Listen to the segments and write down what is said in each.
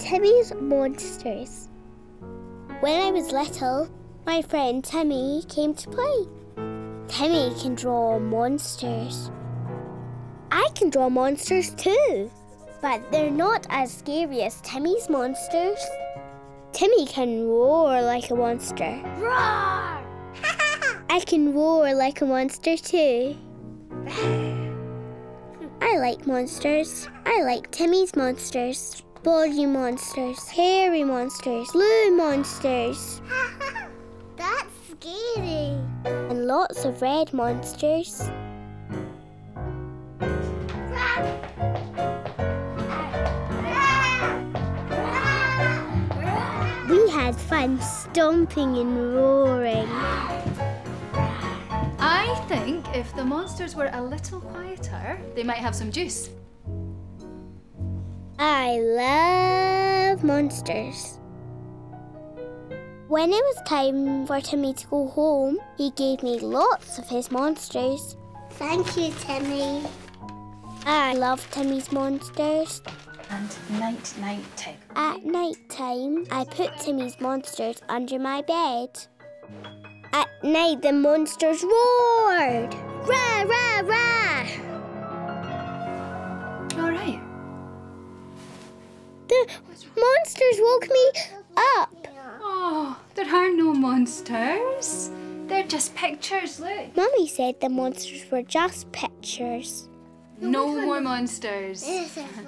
Timmy's Monsters. When I was little, my friend Timmy came to play. Timmy can draw monsters. I can draw monsters too, but they're not as scary as Timmy's monsters. Timmy can roar like a monster. Roar! I can roar like a monster too. I like monsters. I like Timmy's monsters. Body monsters, hairy monsters, blue monsters, That's scary. and lots of red monsters. We had fun stomping and roaring. I think if the monsters were a little quieter, they might have some juice. I love monsters. When it was time for Timmy to go home, he gave me lots of his monsters. Thank you, Timmy. I love Timmy's monsters. And night, night time. At night time, I put Timmy's monsters under my bed. At night, the monsters roared. Rah, rah, rah! All right? The monsters woke me up. Oh, there are no monsters. They're just pictures, look. Mummy said the monsters were just pictures. No more monsters.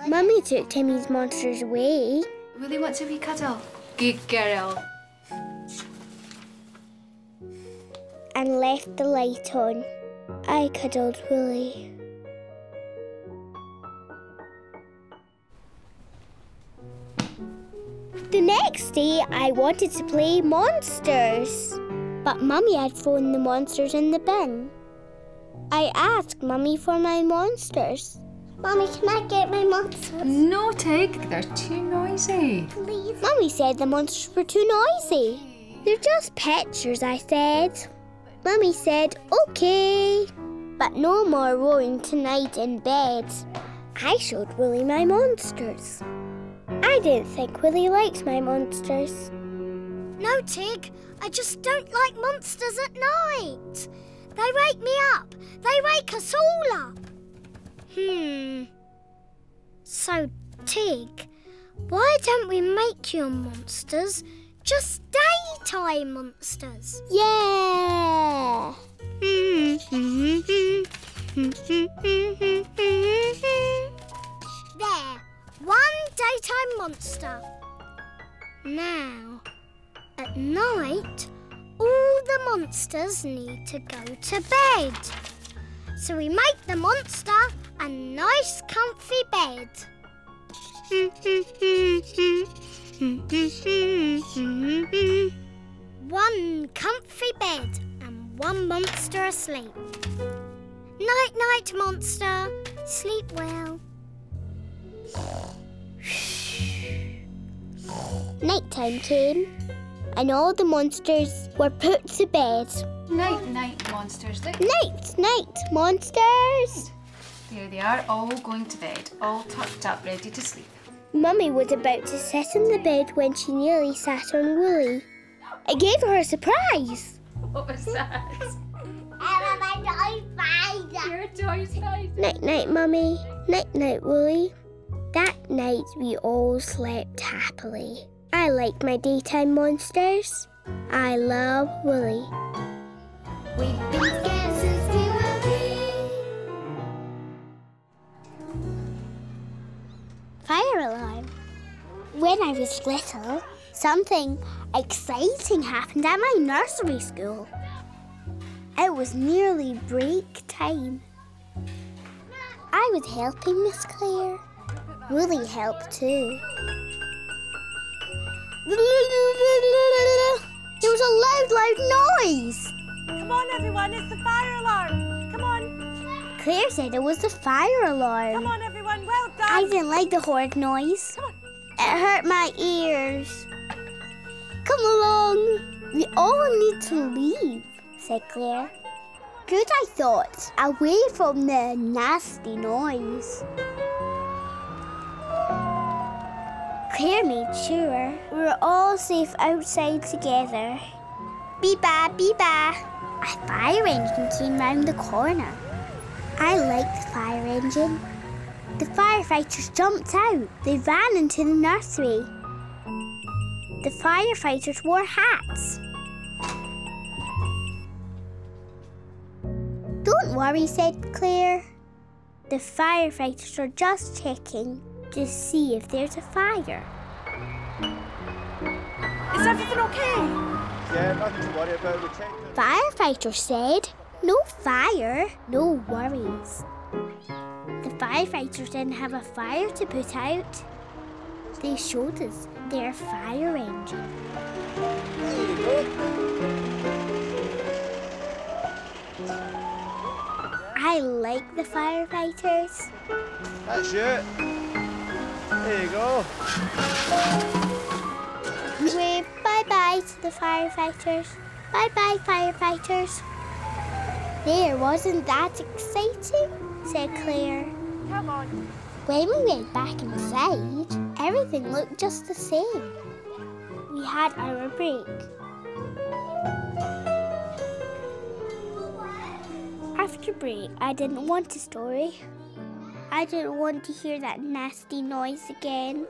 Mummy took Timmy's monsters away. Woolly wants a wee cuddle. Good girl. and left the light on. I cuddled Woolly. The next day, I wanted to play monsters, but Mummy had thrown the monsters in the bin. I asked Mummy for my monsters. Mommy, can I get my monsters? No, Tig, they're too noisy. Please. Mummy said the monsters were too noisy. They're just pictures, I said. Mummy said, okay. But no more roaring tonight in bed. I showed Woolly my monsters. I didn't think Woolly liked my monsters. No, Tig. I just don't like monsters at night. They wake me up. They wake us all up. Hmm. So, Tig, why don't we make your monsters just daytime monsters? Yeah. There, one daytime monster. Now, at night, all the monsters need to go to bed. So we make the monster a nice comfy bed. one comfy bed and one monster asleep. Night, night, monster. Sleep well. Nighttime came, and all the monsters were put to bed. Night, night, monsters. Look, Night, night, monsters! there they are, all going to bed, all tucked up, ready to sleep. Mummy was about to sit in the bed when she nearly sat on Woolly. I gave her a surprise. What was that? Emma, Your toy spider. Night, night, Mummy. Night, night, Woolly. That night we all slept happily. I like my daytime monsters. I love Woolly. We've been scared since we were wee. Fire alarm. When I was little, something exciting happened at my nursery school. It was nearly break time. I was helping Miss Claire. Woolly helped too. There was a loud, loud noise. Come on, everyone, it's the fire alarm. Come on, Claire said it was the fire alarm. come on, everyone, well done. I didn't like the horrid noise. Come on. It hurt my ears. Come along. We all need to leave, said Claire. Good, I thought. Away from the nasty noise. Claire made sure we were all safe outside together. Beeba. A fire engine came round the corner. I liked the fire engine. The firefighters jumped out. They ran into the nursery. The firefighters wore hats. Don't worry, said Claire. The firefighters are just checking to see if there's a fire. Is everything okay? Yeah, nothing to worry about. We checked. Firefighter said, no fire, no worries. The firefighters didn't have a fire to put out. They showed us their fire engine. There you go. I like the firefighters. That's it. There you go. Wave bye bye to the firefighters. Bye bye, firefighters. There, wasn't that exciting? said Claire. Come on. When we went back inside, everything looked just the same. We had our break. After break, I didn't want a story. I didn't want to hear that nasty noise again.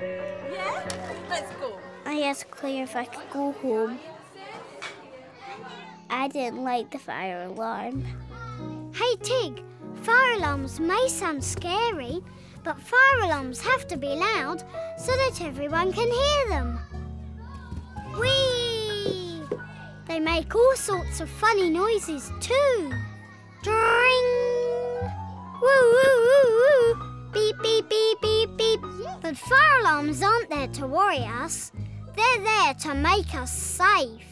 Yeah? Let's go. I asked Claire if I could go home. I didn't like the fire alarm. Hey, Tig, fire alarms may sound scary, but fire alarms have to be loud so that everyone can hear them. Whee! They make all sorts of funny noises too. Dring! Woo, woo, woo, woo! Beep, beep, beep, beep, beep. But fire alarms aren't there to worry us. They're there to make us safe.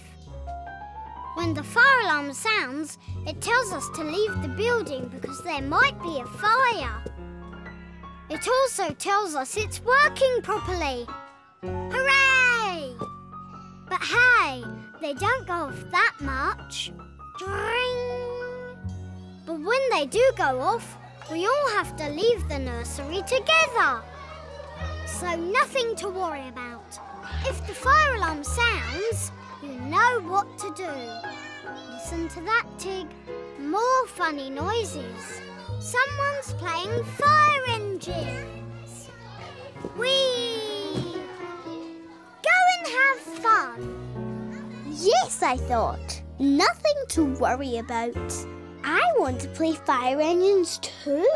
When the fire alarm sounds, it tells us to leave the building because there might be a fire. It also tells us it's working properly. Hooray! But hey, they don't go off that much. Dring! But when they do go off, we all have to leave the nursery together. So nothing to worry about. If the fire alarm sounds, you know what to do. Listen to that, Tig. More funny noises. Someone's playing fire engines. Whee! Go and have fun. Yes, I thought. Nothing to worry about. I want to play fire engines too.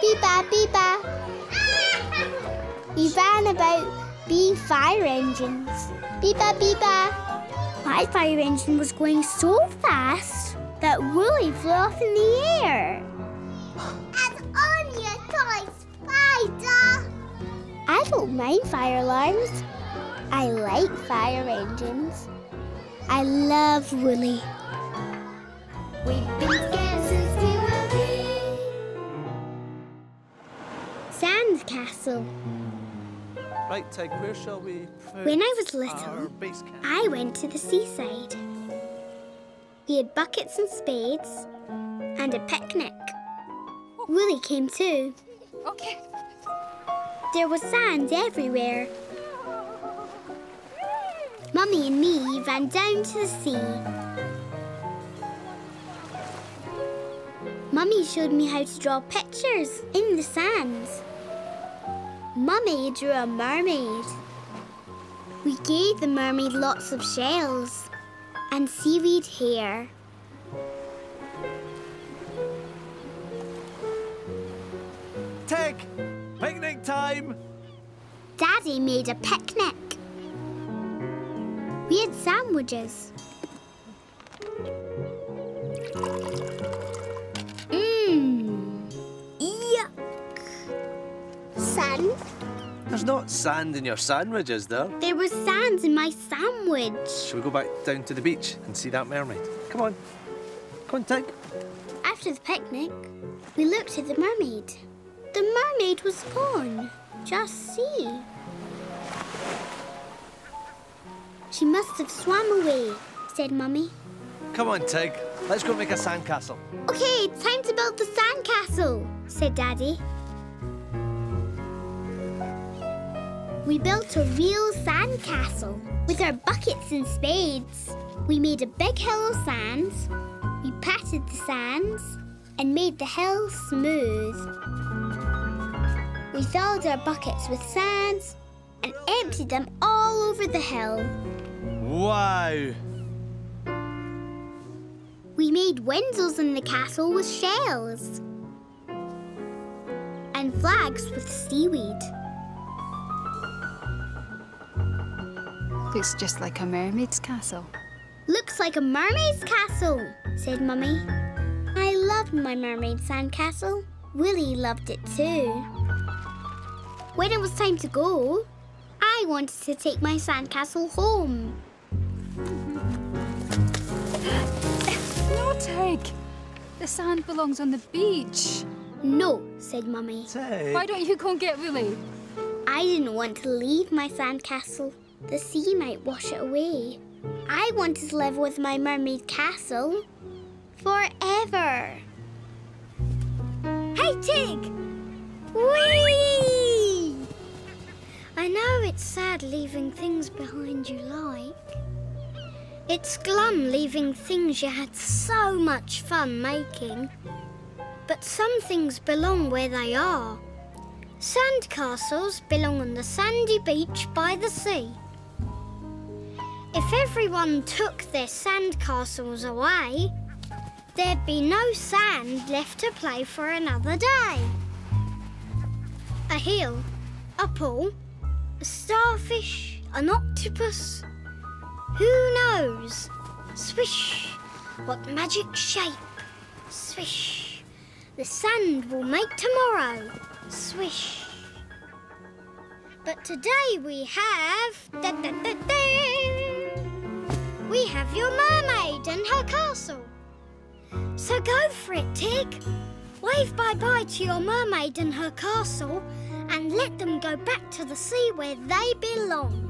Beeba, beeba. We ran about being fire engines. Beeba, beeba. My fire engine was going so fast that Woolly flew off in the air. And on your toy spider. I don't mind fire alarms. I like fire engines. I love Woolly. Castle. Right, Tig, where shall we When I was little. I went to the seaside. We had buckets and spades and a picnic. Oh. Woolly came too. Okay. There was sand everywhere. Mummy and me ran down to the sea. Mummy showed me how to draw pictures in the sands. Mummy drew a mermaid. We gave the mermaid lots of shells and seaweed hair. Tig! Picnic time! Daddy made a picnic. We had sandwiches. Sand? There's not sand in your sandwich, is there? There was sand in my sandwich. Shall we go back down to the beach and see that mermaid? Come on. Come on, Tig. After the picnic, we looked at the mermaid. The mermaid was gone. Just see. She must have swam away, said Mummy. Come on, Tig. Let's go make a sandcastle. Okay, time to build the sandcastle. said Daddy. We built a real sand castle with our buckets and spades. We made a big hill of sand. We patted the sands and made the hill smooth. We filled our buckets with sand and emptied them all over the hill. Wow! We made windows in the castle with shells and flags with seaweed. Looks just like a mermaid's castle. Looks like a mermaid's castle, said Mummy. I loved my mermaid sand castle. Woolly loved it too. When it was time to go, I wanted to take my sandcastle home. No, Tig. The sand belongs on the beach. No, said Mummy. Tig. Why don't you go and get Woolly? I didn't want to leave my sandcastle. The sea might wash it away. I want to live with my mermaid castle forever. Hey, Tig! Whee! I know it's sad leaving things behind you like. It's glum leaving things you had so much fun making. But some things belong where they are. Sandcastles belong on the sandy beach by the sea. If everyone took their sandcastles away, there'd be no sand left to play for another day. A hill, a pool, a starfish, an octopus. Who knows? Swish, what magic shape? Swish, the sand will make tomorrow. Swish. But today we have. Da, da, da, da. We have your mermaid and her castle. So go for it, Tig. Wave bye bye to your mermaid and her castle and let them go back to the sea where they belong.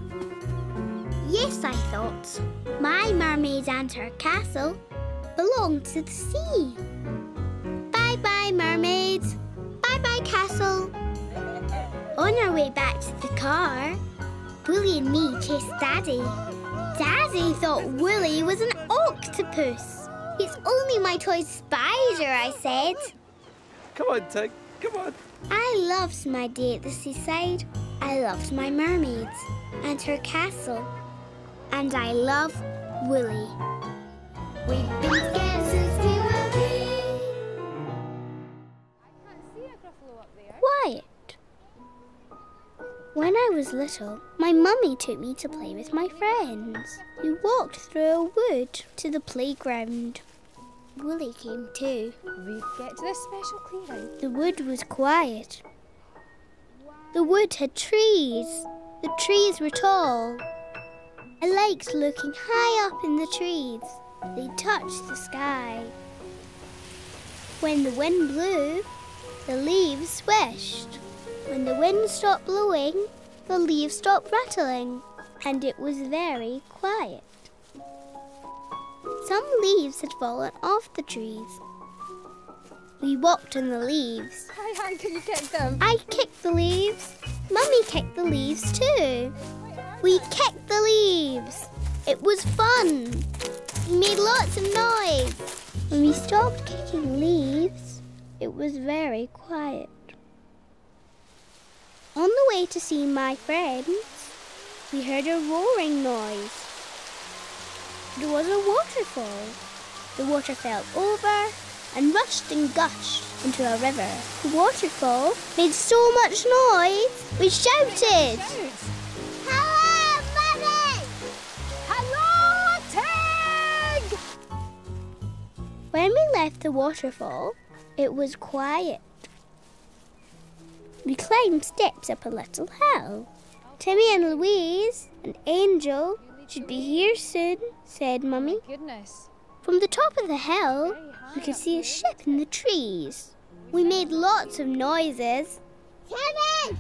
Yes, I thought. My mermaid and her castle belong to the sea. Bye bye, mermaids. Bye bye, castle. On our way back to the car, Woolly and me chased Daddy. Daddy thought Woolly was an octopus. It's only my toy spider, I said. Come on, Tig. Come on. I loved my day at the seaside. I loved my mermaids and her castle. And I love Woolly. We've been together since When I was little, my mummy took me to play with my friends. We walked through a wood to the playground. Woolly came too. We'd get to this special clearing. The wood was quiet. The wood had trees. The trees were tall. I liked looking high up in the trees. They touched the sky. When the wind blew, the leaves swished. When the wind stopped blowing, the leaves stopped rattling, and it was very quiet. Some leaves had fallen off the trees. We walked on the leaves. Hi, Han, can you kick them? I kicked the leaves. Mummy kicked the leaves too. We kicked the leaves. It was fun. We made lots of noise. When we stopped kicking leaves, it was very quiet. On the way to see my friends, we heard a roaring noise. It was a waterfall. The water fell over and rushed and gushed into a river. The waterfall made so much noise, we shouted. Hello, Mummy! Hello, Tig! When we left the waterfall, it was quiet. We climbed steps up a little hill. Timmy and Louise and Angel should be here soon, said Mummy. Goodness. From the top of the hill, we could see a ship in the trees. We made lots of noises. Timmy!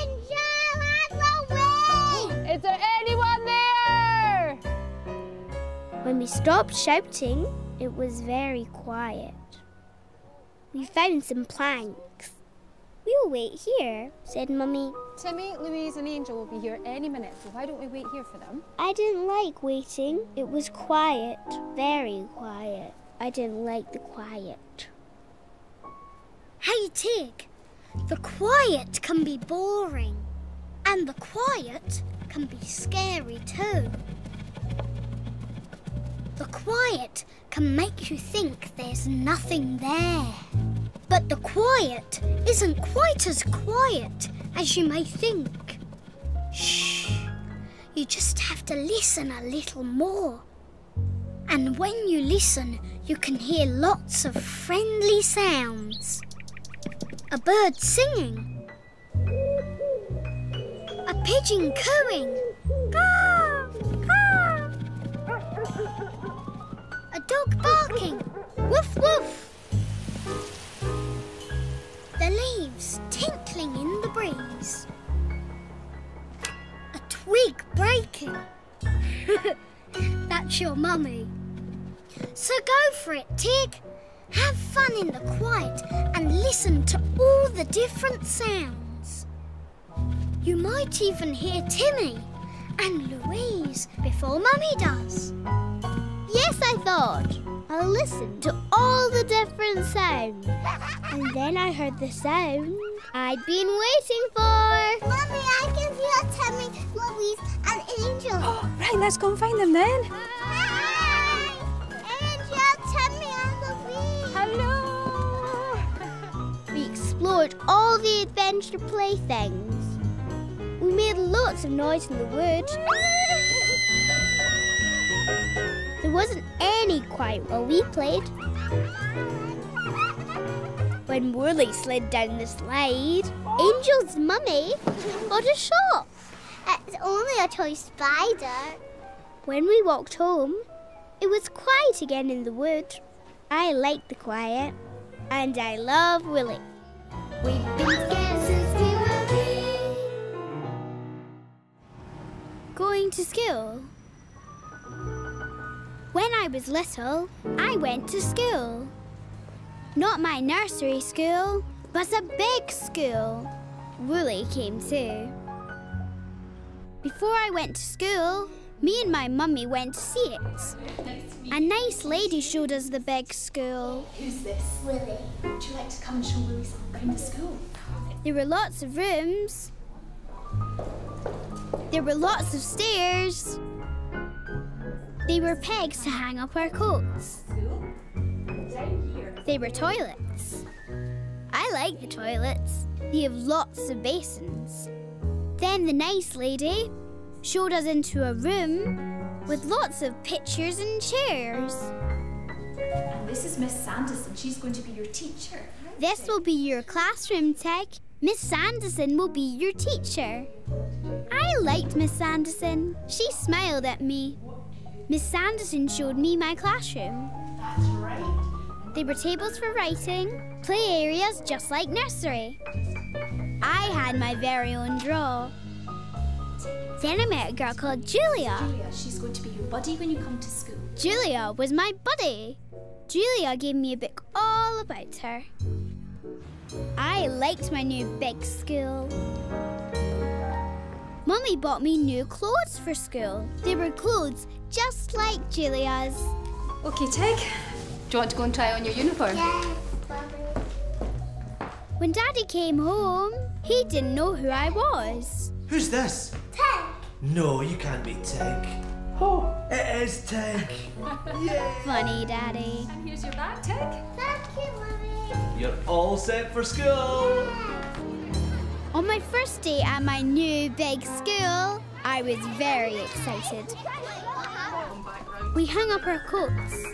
Angel and Louise! Is there anyone there? When we stopped shouting, it was very quiet. We found some planks. We'll wait here, said Mummy. Timmy, Louise, and Angel will be here any minute, so why don't we wait here for them? I didn't like waiting. It was quiet, very quiet. I didn't like the quiet. Hey, Tig, the quiet can be boring, and the quiet can be scary too. The quiet can make you think there's nothing there. But the quiet isn't quite as quiet as you may think. Shh. You just have to listen a little more. And when you listen, you can hear lots of friendly sounds. A bird singing. A pigeon cooing. A dog barking. Woof woof. The leaves tinkling in the breeze. A twig breaking. That's your mummy. So go for it, Tig. Have fun in the quiet and listen to all the different sounds. You might even hear Timmy and Louise before Mummy does. Yes, I thought. I'll listen to all the different sounds. And then I heard the sound I'd been waiting for. Mummy, I can hear Timmy, Louise, and Angel. Oh, right, let's go and find them then. Angel, Timmy, and Louise. Hello! We explored all the adventure playthings. We made lots of noise in the wood. Wasn't any quiet while we played. When Woolly slid down the slide, Angel's mummy got a shock. It's only a toy spider. When we walked home, it was quiet again in the wood. I like the quiet, and I love Woolly. We've been scared since we were. Going to school. When I was little, I went to school. Not my nursery school, but a big school. Woolly came too. Before I went to school, me and my mummy went to see it. A nice lady showed us the big school. Who's this? Woolly. Would you like to come and show Woolly something around the school? There were lots of rooms. There were lots of stairs. They were pegs to hang up our coats. They were toilets. I like the toilets. They have lots of basins. Then the nice lady showed us into a room with lots of pictures and chairs. And this is Miss Sanderson. She's going to be your teacher. This will be your classroom, Tig. Miss Sanderson will be your teacher. I liked Miss Sanderson. She smiled at me. Miss Sanderson showed me my classroom. That's right. There were tables for writing, play areas just like nursery. I had my very own draw. Then I met a girl called Julia. Julia, she's going to be your buddy when you come to school. Julia was my buddy. Julia gave me a book all about her. I liked my new big school. Mummy bought me new clothes for school. They were clothes just like Julia's. Okay, Tig. Do you want to go and try on your uniform? When Daddy came home, he didn't know who I was. Who's this? Tig. No, you can't be Tig. Oh, it is Tig. Yay! Funny Daddy. And here's your bag, Tig. Thank you, Mummy. You're all set for school. On my first day at my new big school, I was very excited. We hung up our coats.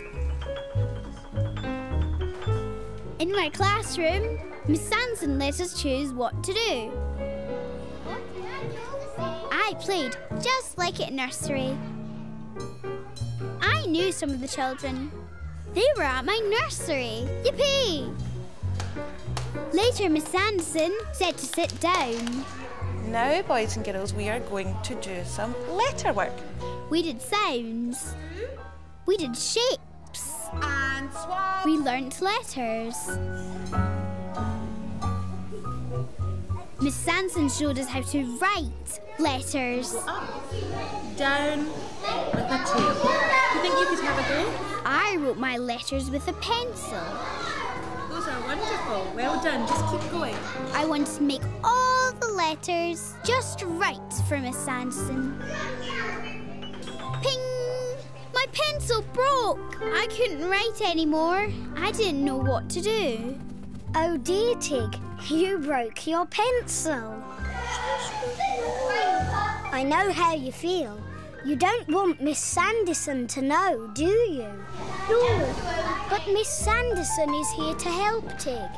In my classroom, Miss Sanderson let us choose what to do. I played just like at nursery. I knew some of the children. They were at my nursery. Yippee! Later, Miss Sanderson said to sit down. Now, boys and girls, we are going to do some letter work. We did sounds. We did shapes. And And swap. We learnt letters. Miss Sanderson showed us how to write letters. Up, down, with a tail. Do you think you could have a go? I wrote my letters with a pencil. Those are wonderful. Well done. Just keep going. I want to make all the letters just right for Miss Sanderson. Ping! My pencil broke. I couldn't write anymore. I didn't know what to do. Oh dear, Tig, you broke your pencil. I know how you feel. You don't want Miss Sanderson to know, do you? No, but Miss Sanderson is here to help Tig.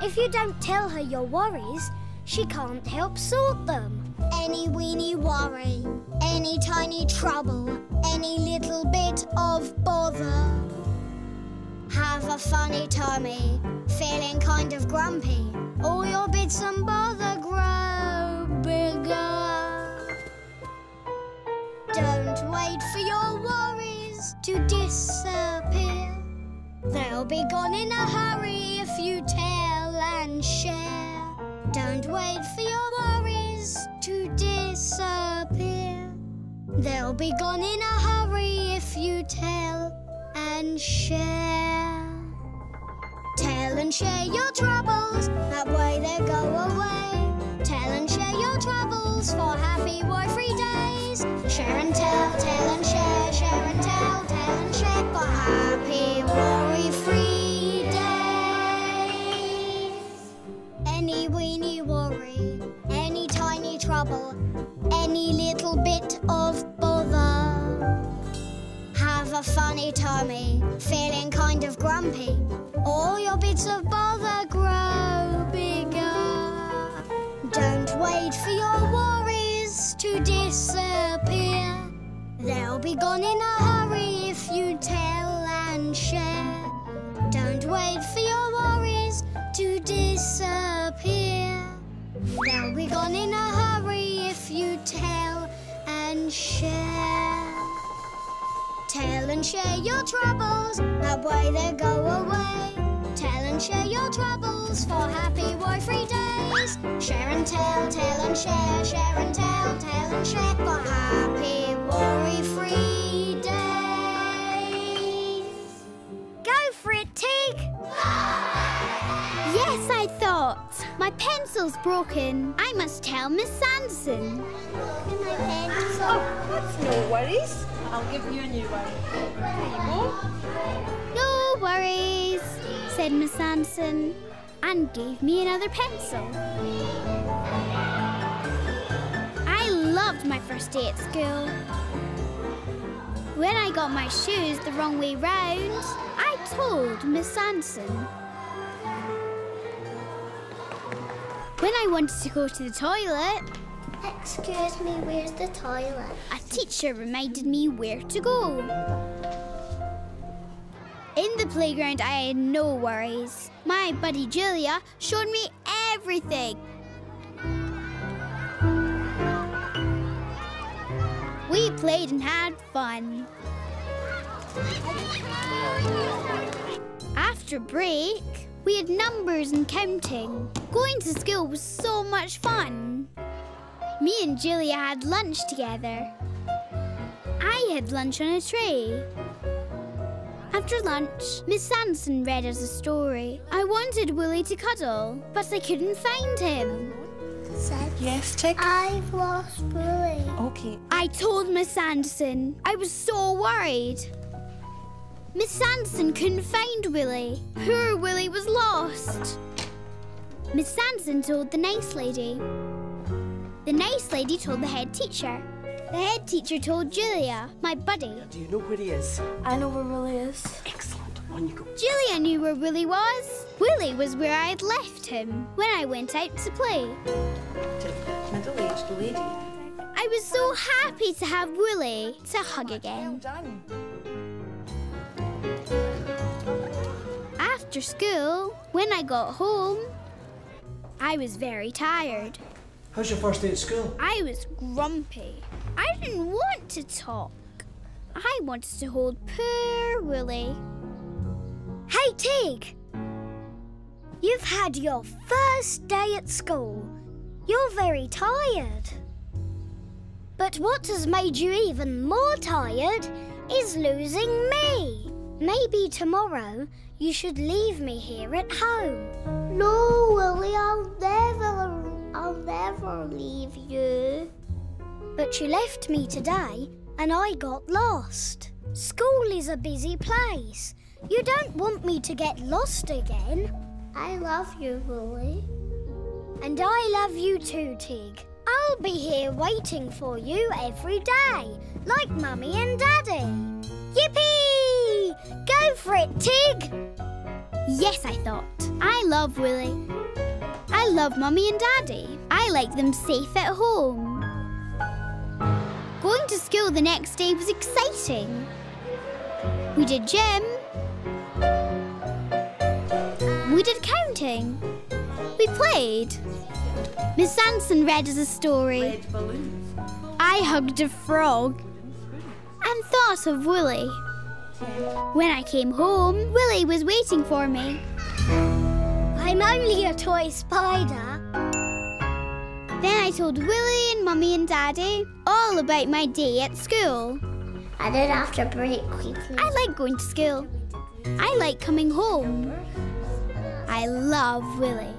If you don't tell her your worries, she can't help sort them. Any weeny worry, any tiny trouble, any little bit of bother. Have a funny tummy, feeling kind of grumpy. All your bits and bother grow bigger. Don't wait for your worries to disappear. They'll be gone in a hurry if you tell and share. Don't wait for your worries to disappear. They'll be gone in a hurry if you tell and share. Tell and share your troubles, that way they go away. Tell and share your troubles for happy worry-free days. Share and tell, tell and share, share and tell, tell and share for happy worry-free weeny worry, any tiny trouble, any little bit of bother. Have a funny tummy, feeling kind of grumpy. All your bits of bother grow bigger. Don't wait for your worries to disappear. They'll be gone in a hurry if you tell and share. Don't wait for your They'll be gone in a hurry if you tell and share. Tell and share your troubles, that way they go away. Tell and share your troubles for happy, worry-free days. Share and tell, tell and share, share and tell, tell and share for happy, worry-free pencil's broken. I must tell Miss Sanderson. My pencil. That's no worries. I'll give you a new one. There you go. No worries, said Miss Sanderson and gave me another pencil. I loved my first day at school. When I got my shoes the wrong way round, I told Miss Sanderson. When I wanted to go to the toilet, Excuse me, where's the toilet? a teacher reminded me where to go. In the playground, I had no worries. My buddy Julia showed me everything. We played and had fun. After break, we had numbers and counting. Going to school was so much fun. Me and Julia had lunch together. I had lunch on a tray. After lunch, Miss Sanderson read us a story. I wanted Woolly to cuddle, but I couldn't find him. Said, Yes, Tig. I've lost Woolly. Okay. I told Miss Sanderson. I was so worried. Miss Sanderson couldn't find Woolly. Poor Woolly was lost. Miss Sanderson told the nice lady. The nice lady told the head teacher. The head teacher told Julia, my buddy. Do you know where he is? I know where Woolly is. Excellent. On you go. Julia knew where Woolly was. Woolly was where I had left him when I went out to play. Middle-aged lady. I was so happy to have Woolly to hug Well again. done. After school, when I got home, I was very tired. How's your first day at school? I was grumpy. I didn't want to talk. I wanted to hold poor Woolly. Hey, Tig! You've had your first day at school. You're very tired. But what has made you even more tired is losing me. Maybe tomorrow you should leave me here at home. No, Woolly, I'll never, I'll never leave you. But you left me today and I got lost. School is a busy place. You don't want me to get lost again. I love you, Woolly. And I love you too, Tig. I'll be here waiting for you every day, like Mummy and Daddy. Yippee! Go for it, Tig! Yes, I thought. I love Woolly. I love Mummy and Daddy. I like them safe at home. Going to school the next day was exciting. We did gym. We did counting. We played. Miss Sanderson read us a story. I hugged a frog and thought of Woolly. When I came home, Woolly was waiting for me. I'm only a toy spider. Then I told Woolly and Mummy and Daddy all about my day at school. I did have to break quickly. I like going to school. I like coming home. I love Woolly.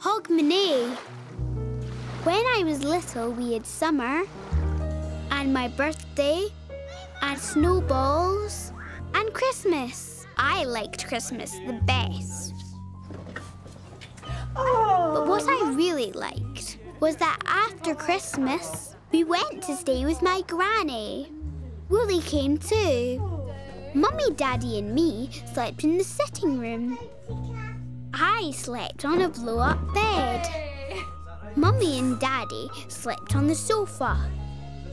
Hogmanay. When I was little, we had summer, and my birthday, and snowballs, and Christmas. I liked Christmas the best. But what I really liked was that after Christmas, we went to stay with my granny. Woolly came too. Mummy, Daddy, and me slept in the sitting room. I slept on a blow up bed. Mummy and Daddy slept on the sofa.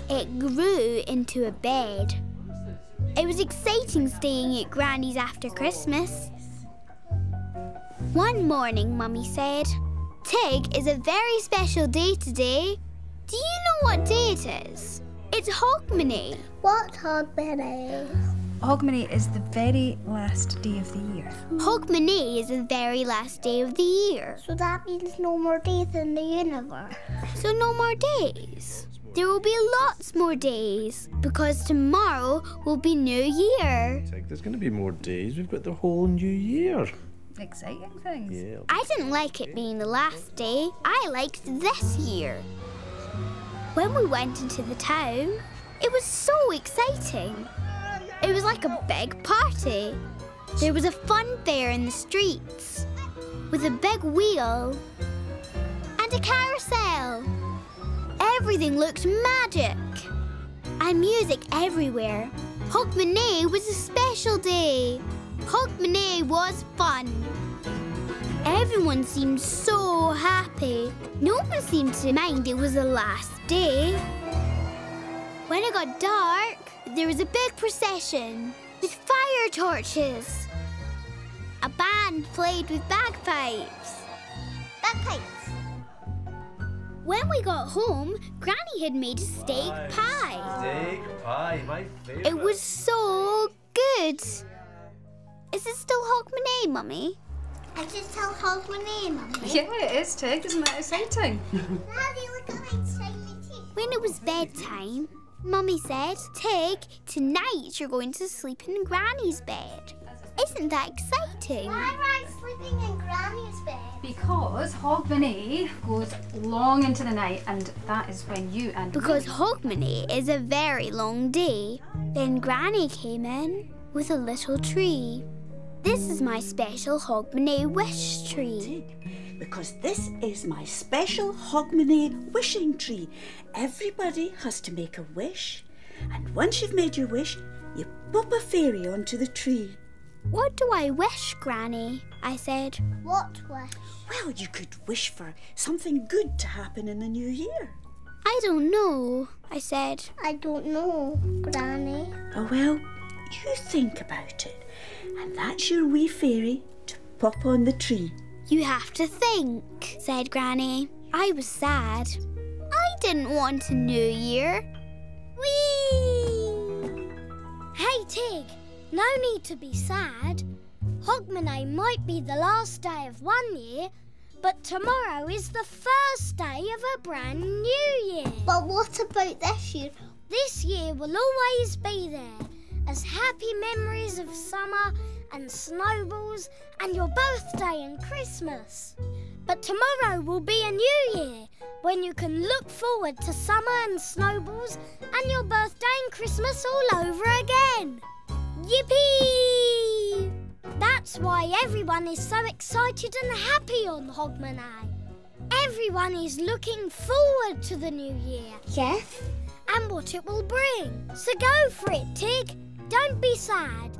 It grew into a bed. It was exciting staying at Granny's after Christmas. One morning, Mummy said, Tig is a very special day today. Do you know what day it is? It's Hogmanay. What's Hogmanay? Hogmanay is the very last day of the year. Hogmanay is the very last day of the year. So that means no more days in the universe. So no more days. There will be lots more days because tomorrow will be New Year. Tig, there's going to be more days. We've got the whole new year. Exciting things. Yeah. I didn't like it being the last day. I liked this year. When we went into the town, it was so exciting. It was like a big party. There was a fun fair in the streets with a big wheel and a carousel. Everything looked magic and music everywhere. Hogmanay was a special day. Hogmanay was fun. Everyone seemed so happy. No one seemed to mind it was the last day. When it got dark, there was a big procession with fire torches. A band played with bagpipes. Bagpipes. When we got home, Granny had made a steak pie. Steak pie, my favourite. It was so good. Is it still Hogmanay, Mummy? I just tell Hogmanay, Mummy. Yeah, it is, Tig. Isn't that exciting? Daddy, look at my shiny teeth. When it was bedtime, Mummy said, Tig, tonight you're going to sleep in Granny's bed. Isn't that exciting? Why am I sleeping in Granny's bed? Because Hogmanay goes long into the night, and that is when you and Because Hogmanay is a very long day. Then Granny came in with a little tree. This is my special Hogmanay wish tree. Because this is my special Hogmanay wishing tree. Everybody has to make a wish, and once you've made your wish, you pop a fairy onto the tree. What do I wish, Granny? I said. What wish? Well, you could wish for something good to happen in the new year. I don't know, I said. I don't know, Granny. Oh, well, you think about it, and that's your wee fairy to pop on the tree. You have to think, said Granny. I was sad. I didn't want a new year. Whee! Tig, no need to be sad. Hogmanay might be the last day of one year, but tomorrow is the first day of a brand new year. But what about this year? This year will always be there as happy memories of summer and snowballs and your birthday and Christmas. But tomorrow will be a new year when you can look forward to summer and snowballs and your birthday and Christmas all over again. Yippee! That's why everyone is so excited and happy on Hogmanay. Everyone is looking forward to the new year. Yes? And what it will bring. So go for it, Tig. Don't be sad.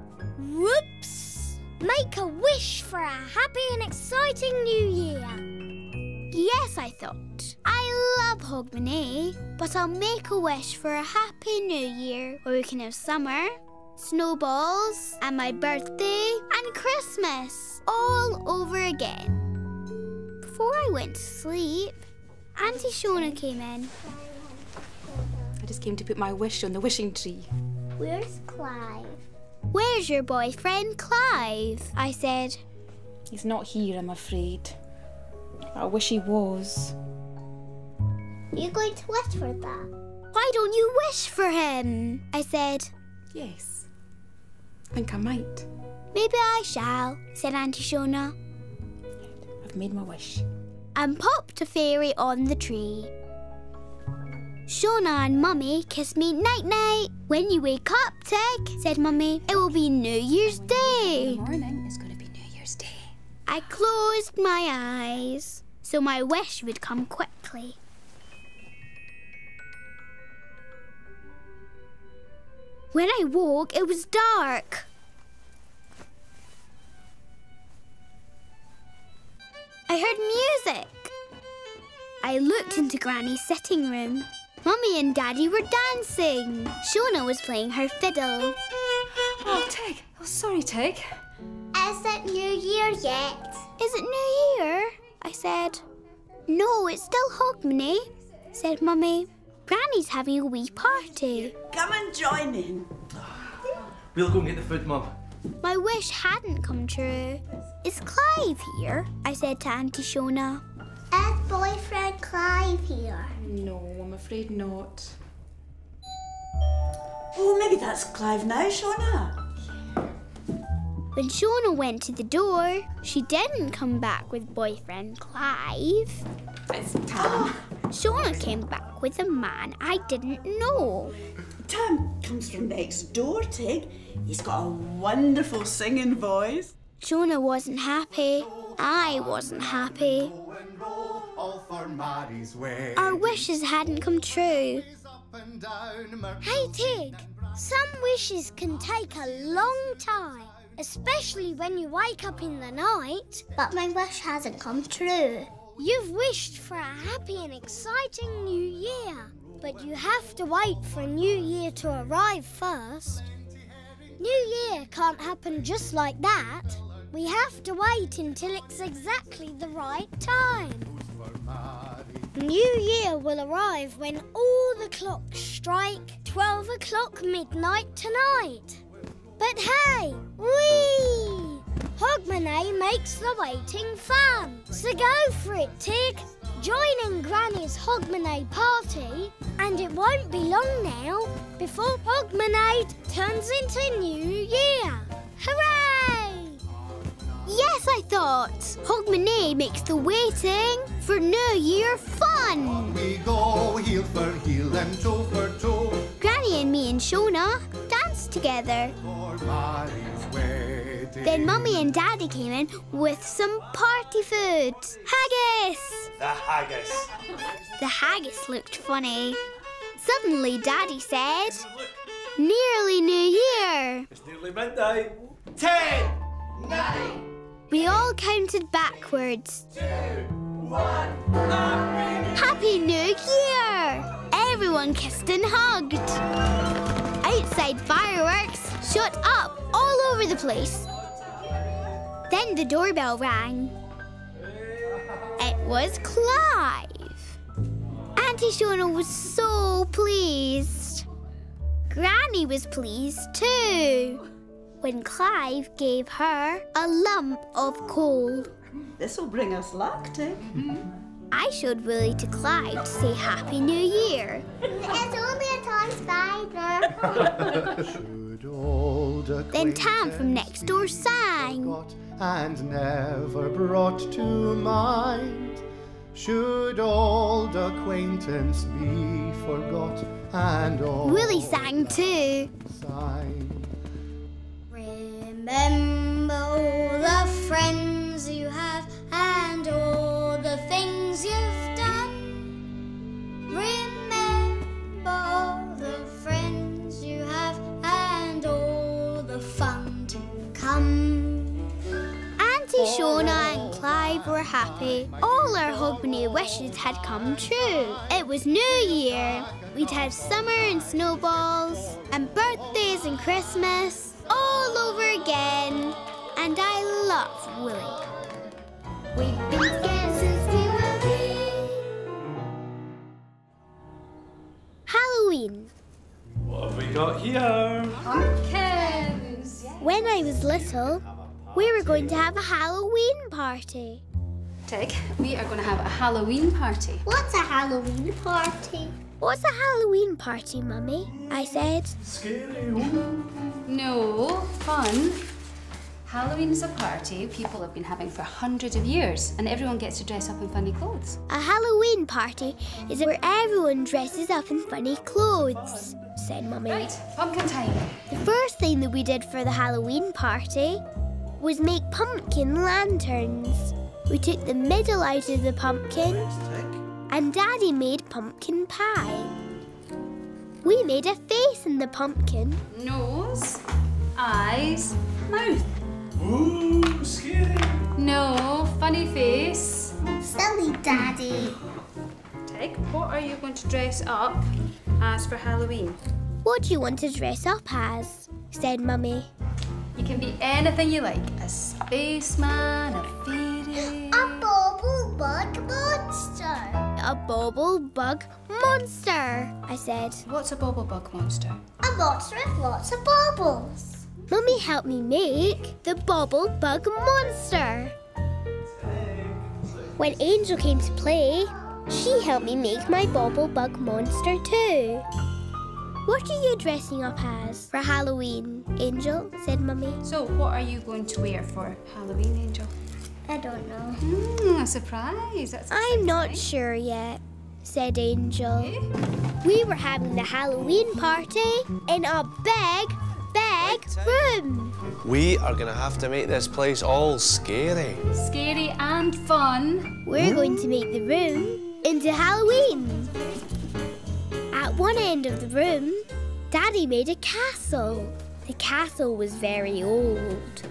Whoops! Make a wish for a happy and exciting new year. Yes, I thought. I love Hogmanay, but I'll make a wish for a happy new year where we can have summer, snowballs, and my birthday and Christmas all over again. Before I went to sleep, Auntie Shona came in. I just came to put my wish on the wishing tree. Where's Clive? Where's your boyfriend, Clive? I said. He's not here, I'm afraid. I wish he was. You're going to wish for that? Why don't you wish for him? I said. Yes. I think I might. Maybe I shall, said Auntie Shona. I've made my wish. And popped a fairy on the tree. Shona and Mummy kissed me night night. When you wake up, Tig, said Mummy, it will be New Year's Day. Morning. It's going to be New Year's Day. I closed my eyes so my wish would come quickly. When I woke, it was dark. I heard music. I looked into Granny's sitting room. Mummy and Daddy were dancing. Shona was playing her fiddle. Oh, Tig. Oh, sorry, Tig. Is it New Year yet? Is it New Year? I said. No, it's still Hogmanay, said Mummy. Granny's having a wee party. Come and join in. We'll go and get the food, Mum. My wish hadn't come true. Is Clive here? I said to Auntie Shona. Is boyfriend Clive here? No, I'm afraid not. Oh, maybe that's Clive now, Shona. When Shona went to the door, she didn't come back with boyfriend Clive. It's Tam. Shona came back with a man I didn't know. Tam comes from next door, Tig. He's got a wonderful singing voice. Shona wasn't happy. I wasn't happy. Our wishes hadn't come true. Hey, Tig, some wishes can take a long time, especially when you wake up in the night. But my wish hasn't come true. You've wished for a happy and exciting new year, but you have to wait for a new year to arrive first. New Year can't happen just like that. We have to wait until it's exactly the right time. New Year will arrive when all the clocks strike 12 o'clock midnight tonight. But hey, wee! Hogmanay makes the waiting fun. So go for it, Tig. Join in Granny's Hogmanay party, and it won't be long now before Hogmanay turns into New Year. Hooray! Yes, I thought. Hug my Hogmanay makes the waiting for New Year fun. We go heel for heel and toe for toe. Granny and me and Shona danced together. For Mairi's wedding. Then Mummy and Daddy came in with some party food. Haggis! The haggis. The haggis looked funny. Suddenly Daddy said, Nearly New Year! It's nearly midnight. Ten, nine, We all counted backwards. two, one. Happy Happy New Year! Everyone kissed and hugged. Outside fireworks shot up all over the place. Then the doorbell rang. It was Clive. Auntie Shona was so pleased. Granny was pleased too when Clive gave her a lump of coal. This'll bring us luck, Tig. I showed Woolly to Clive to say Happy New Year. It's only a toy spider. Should old Then Tam from next door sang. forgot and never brought to mind. Should old acquaintance be forgot and all Woolly sang too. sign. Remember all the friends you have and all the things you've done. Remember all the friends you have and all the fun to come. Auntie Shona and Clive were happy. All our Hogmanay wishes had come true. It was New Year. We'd have summer and snowballs, and birthdays and Christmas, all over again. And I love Woolly. We've been together since we were wee. Halloween. What have we got here? Pumpkins. When I was little, we were going to have a Halloween party. Tig, we are going to have a Halloween party. What's a Halloween party? What's a Halloween party, Mummy? I said. Scary. No, fun. Halloween is a party people have been having for hundreds of years, and everyone gets to dress up in funny clothes. A Halloween party is where everyone dresses up in funny clothes, said Mummy. Right, pumpkin time. The first thing that we did for the Halloween party was make pumpkin lanterns. We took the middle out of the pumpkin and Daddy made pumpkin pie. We made a face in the pumpkin. Nose, eyes, mouth. Ooh, scary. No, funny face. Silly Daddy. Tig, what are you going to dress up as for Halloween? What do you want to dress up as? said Mummy. You can be anything you like. A spaceman, a fairy. A bubble bug monster. A bobble bug monster, I said. What's a bobble bug monster? A monster with lots of bubbles. Mummy helped me make the bobble bug monster. When Angel came to play, she helped me make my bobble bug monster too. What are you dressing up as for Halloween, Angel? said Mummy. So, what are you going to wear for Halloween, Angel? I don't know. Hmm, a surprise. That's I'm not sure yet, said Angel. We were having the Halloween party in a big, big room. We are gonna have to make this place all scary. Scary and fun. We're going to make the room into Halloween. At one end of the room, Daddy made a castle. The castle was very old.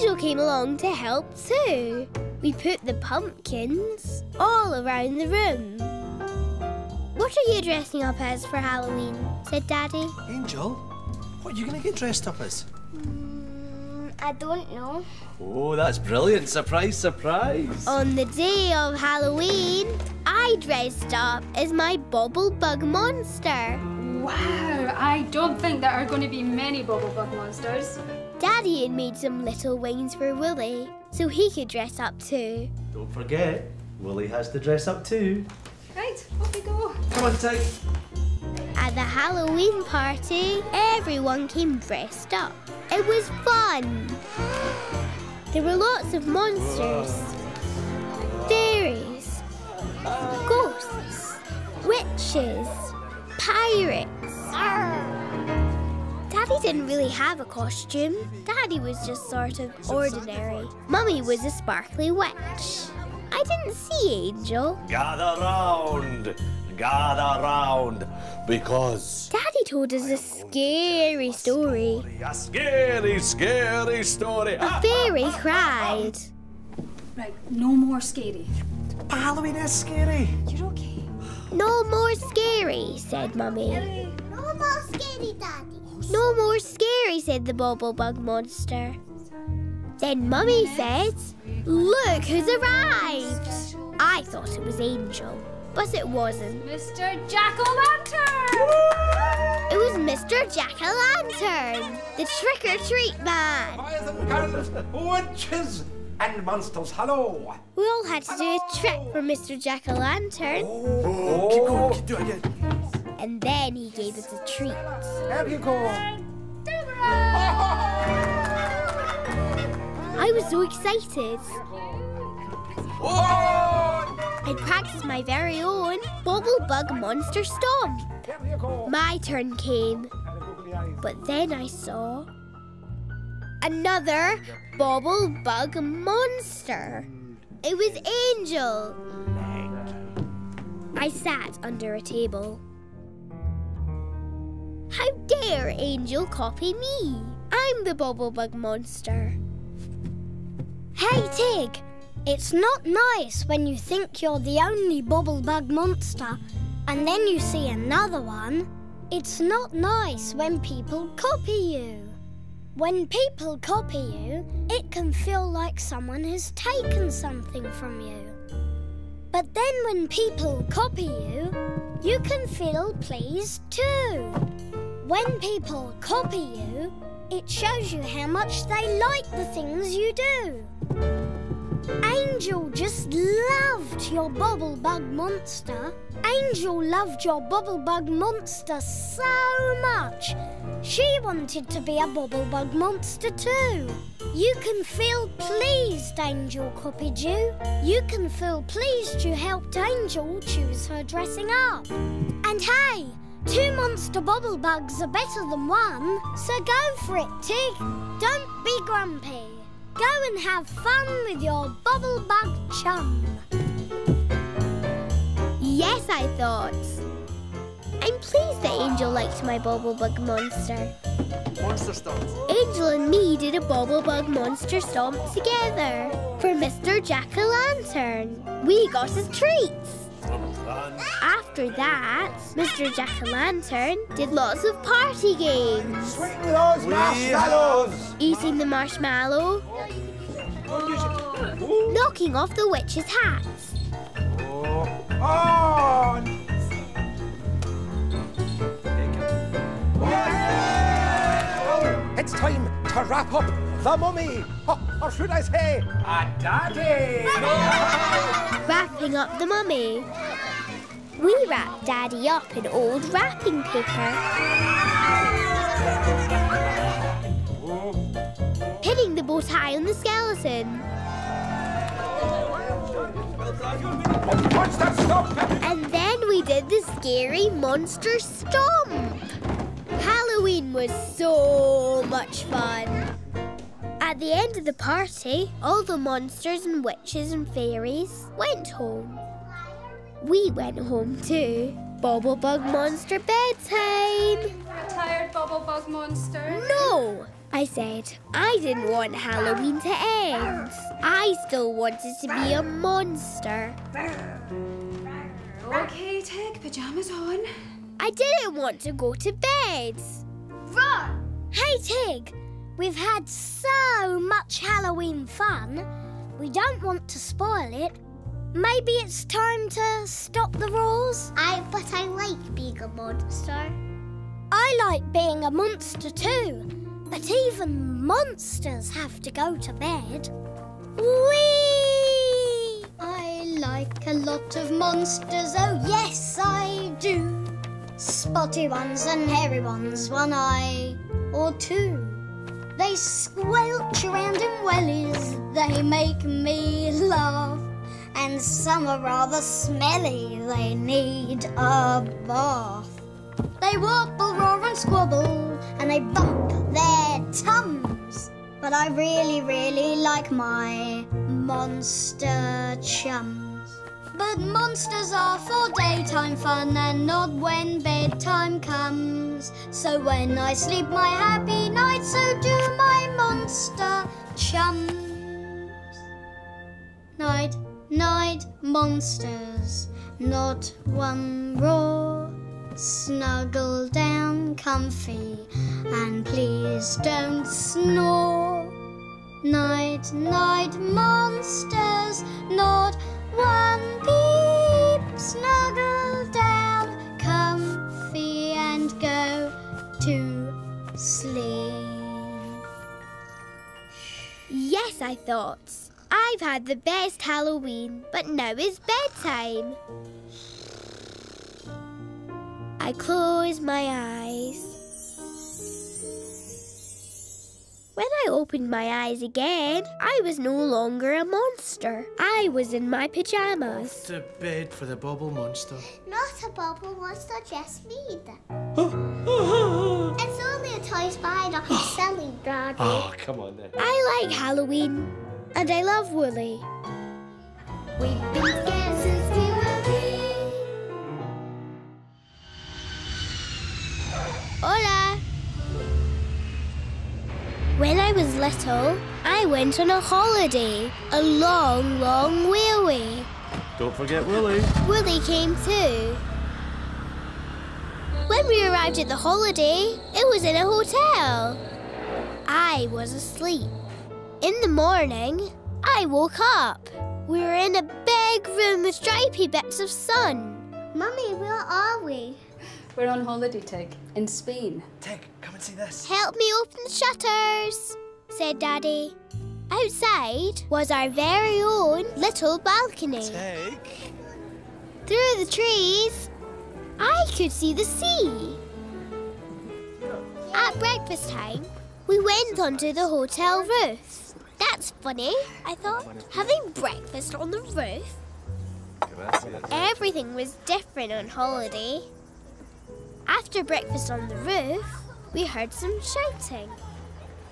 Angel came along to help too. We put the pumpkins all around the room. What are you dressing up as for Halloween? said Daddy. Angel, what are you going to get dressed up as? Hmm, I don't know. Oh, that's brilliant. Surprise, surprise. On the day of Halloween, I dressed up as my bobble bug monster. Wow, I don't think there are going to be many bubble bug monsters. Daddy had made some little wings for Woolly so he could dress up too. Don't forget, Woolly has to dress up too. Right, off we go. Come on, Tig. At the Halloween party, everyone came dressed up. It was fun. There were lots of monsters, fairies, ghosts, witches, pirates. Daddy didn't really have a costume. Daddy was just sort of ordinary. Mummy was a sparkly witch. I didn't see Angel. Gather round, gather round, because Daddy told us a scary story. a scary, scary story. A fairy cried. Right, no more scary. Halloween is scary. You're okay. No more scary, said Mummy. No more scary Daddy. No more scary, said the bobble bug monster. Then Mummy said, Look who's arrived! I thought it was Angel. but it wasn't. Mr. Jack-o'-lantern! It was Mr. Jack-o'-lantern, the trick-or-treat man. Witches and monsters, hello! We all had to do a trick for Mr. Jack-o'-lantern. Oh, keep going, keep doing it. And then he gave us a treat. There you go. I was so excited. I practiced my very own bubble bug Monster Stomp. My turn came. But then I saw another bubble bug monster. It was Angel. I sat under a table. How dare Angel copy me? I'm the Bubblebug monster. Hey, Tig! It's not nice when you think you're the only Bubblebug monster and then you see another one. It's not nice when people copy you. When people copy you, it can feel like someone has taken something from you. But then when people copy you, you can feel pleased too. When people copy you, it shows you how much they like the things you do. Angel just loved your bubble bug monster. Angel loved your bubble bug monster so much. She wanted to be a bubble bug monster too. You can feel pleased Angel copied you. You can feel pleased you helped Angel choose her dressing up. And hey, two monster bubble bugs are better than one, so go for it, Tig. Don't be grumpy. Go and have fun with your bubble bug chum. Yes, I thought. I'm pleased that Angel liked my Bubblebug monster. Monster stomps. Angel and me did a bubble bug monster stomp together for Mr. Jack-o'-lantern. We got his treats. After that, Mr. Jack-o'-lantern did lots of party games. Those marshmallows! Eating the marshmallow, knocking off the witch's hats, On! It's time to wrap up the mummy, or, or should I say, a daddy! wrapping up the mummy. We wrapped Daddy up in old wrapping paper. Pinning the bow tie on the skeleton. And then we did the scary monster stomp. Halloween was so much fun. At the end of the party, all the monsters and witches and fairies went home. We went home too. Bubblebug monster bedtime. Tired Bubblebug monster? No, I said. I didn't want Halloween to end. I still wanted to be a monster. Okay, Tig, pajamas on. I didn't want to go to bed. Run! Hey, Tig! We've had so much Halloween fun. We don't want to spoil it. Maybe it's time to stop the rules? I but I like being a monster. I like being a monster too, but even monsters have to go to bed. Whee! I like a lot of monsters, oh yes I do. Spotty ones and hairy ones, one eye or two. They squelch around in wellies, they make me laugh. And some are rather smelly, they need a bath. They wobble, roar, and squabble, and they bump their tums. But I really, really like my monster chums. But monsters are for daytime fun and not when bedtime comes. So when I sleep my happy night, so do my monster chums. Night, night, monsters, not one roar. Snuggle down comfy and please don't snore. Night, night, monsters, not one peep Snuggle down, comfy, and go to sleep. Yes, I thought. I've had the best Halloween, but now it's bedtime. I close my eyes. When I opened my eyes again, I was no longer a monster. I was in my pajamas. To bed for the bubble monster. Not a bubble monster, just me. it's only a toy spider. Silly daddy. Ah, oh, come on then. I like Halloween, and I love Woolly. We've been scared since we were wee. Hola! When I was little, I went on a holiday, a long, long way away. Don't forget Woolly. Woolly came too. When we arrived at the holiday, it was in a hotel. I was asleep. In the morning, I woke up. We were in a big room with stripy bits of sun. Mummy, where are we? We're on holiday, Tig, in Spain. Tig, come and see this. Help me open the shutters, said Daddy. Outside was our very own little balcony. Tig. Through the trees, I could see the sea. At breakfast time, we went onto the hotel roof. That's funny, I thought. Having breakfast on the roof. Everything was different on holiday. After breakfast on the roof, we heard some shouting.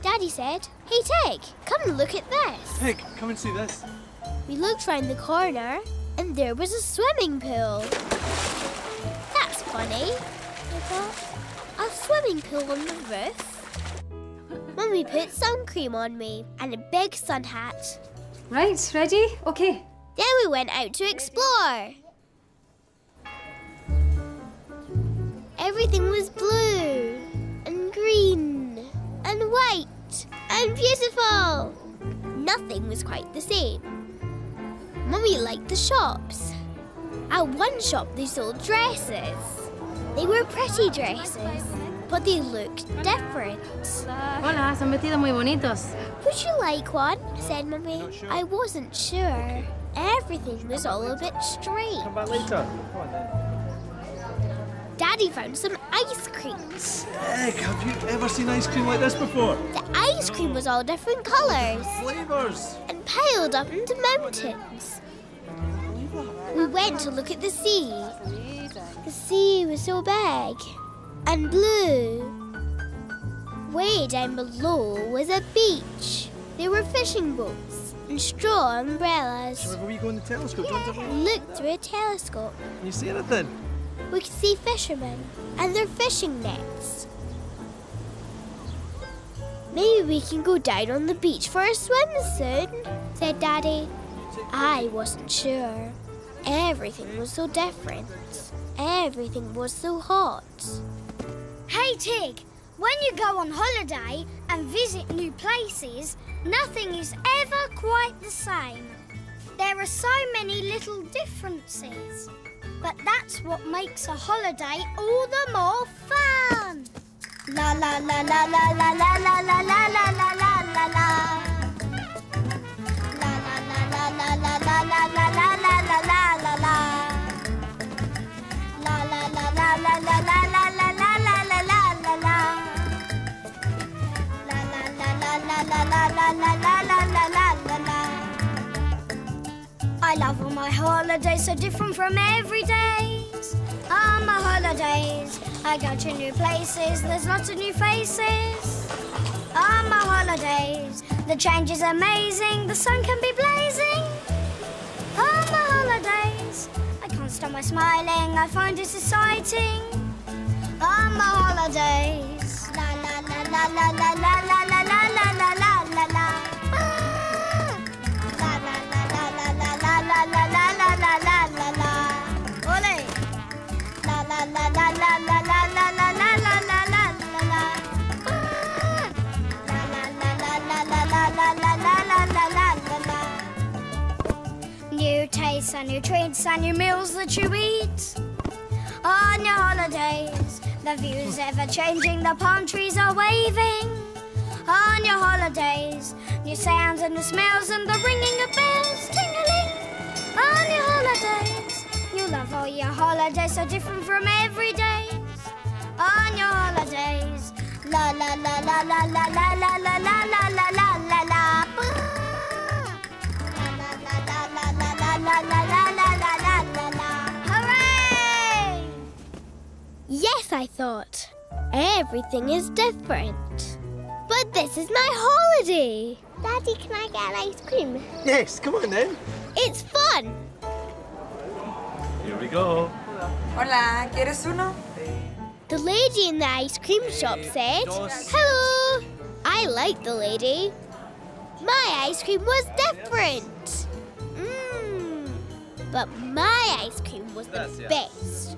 Daddy said, Hey Tig, come and look at this. Tig, come and see this. We looked round the corner and there was a swimming pool. That's funny, I thought. A swimming pool on the roof? Mummy put sun cream on me and a big sun hat. Right, ready? Okay. Then we went out to explore. Everything was blue and green and white and beautiful. Nothing was quite the same. Mummy liked the shops. At one shop, they sold dresses. They were pretty dresses, but they looked different. Hola, son vestidos muy bonitos. Would you like one? said Mummy. I wasn't sure. Everything was all a bit strange. Come back later. Come on then. Daddy found some ice creams. Tig, have you ever seen ice cream like this before? The ice cream was all different colours Flavours. and piled up into mountains. We went to look at the sea. The sea was so big and blue. Way down below was a beach. There were fishing boats and straw umbrellas. Wherever we go in the telescope, do you want to We looked through a telescope. Can you see anything? We could see fishermen and their fishing nets. Maybe we can go down on the beach for a swim soon, said Daddy. I wasn't sure. Everything was so different. Everything was so hot. Hey Tig, when you go on holiday and visit new places, nothing is ever quite the same. There are so many little differences. But that's what makes a holiday all the more fun. La la la la la la la la la la la la la la la. La la la la la la la la la la la la la la la. La la la la la la la la la la la la la la la. La la la la la la la la la la la la la. I love all my holidays so different from every days. On my holidays, I go to new places, there's lots of new faces. On my holidays, the change is amazing, the sun can be blazing. On my holidays, I can't stop my smiling, I find it exciting. On my holidays, la la la la la la la la tastes and your treats and your meals that you eat. On your holidays, the view's ever changing, the palm trees are waving. On your holidays, new sounds and the smells and the ringing of bells tingling. On your holidays, you love all your holidays, so different from everyday. On your holidays, la la la la la la la. Yes, I thought. Everything is different. But this is my holiday. Daddy, can I get an ice cream? Yes, come on then. It's fun. Here we go. Hola, ¿quieres uno? The lady in the ice cream shop said, Hello. I like the lady. My ice cream was different. Mmm. But my ice cream was the That's best.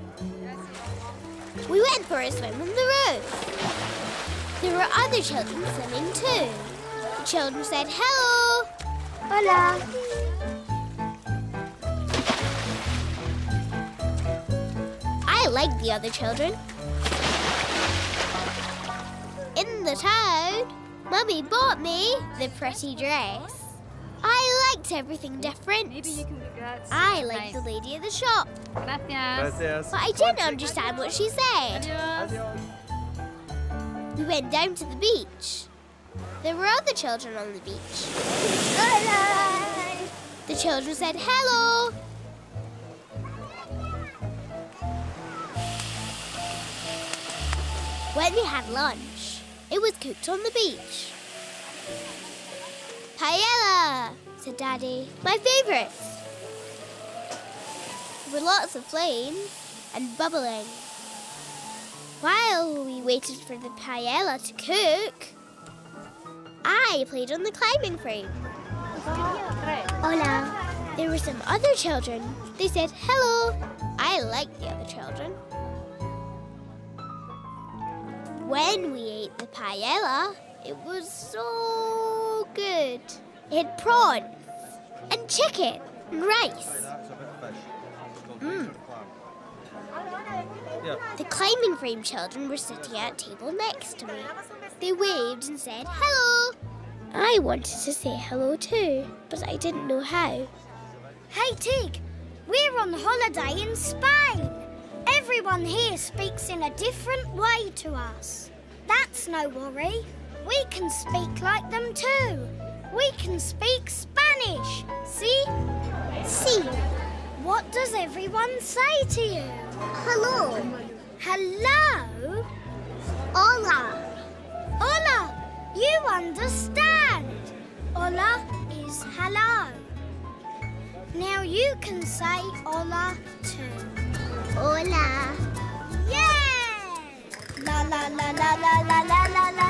We went for a swim on the roof. There were other children swimming too. The children said hello. Hola. I like the other children. In the town, Mummy bought me the pretty dress. I liked everything different. Maybe you can do that. I liked Nice. the lady at the shop, Gracias. Gracias. but I didn't understand what she said. Adios. We went down to the beach. There were other children on the beach. The children said hello. When we had lunch, it was cooked on the beach. Paella, said Daddy. My favourite. Were lots of flames and bubbling. While we waited for the paella to cook, I played on the climbing frame. Hola. There were some other children. They said hello. I liked the other children. When we ate the paella, it was so good. It had prawns and chicken and rice. Mm. The climbing frame children were sitting at a table next to me. They waved and said hello. I wanted to say hello too, but I didn't know how. Hey Tig, we're on holiday in Spain. Everyone here speaks in a different way to us. That's no worry. We can speak like them too. We can speak Spanish. See? See. What does everyone say to you? Hello. Hello? Hola. Hola, you understand. Hola is hello. Now you can say hola too. Hola. Yeah! La la la la la la la la la la la la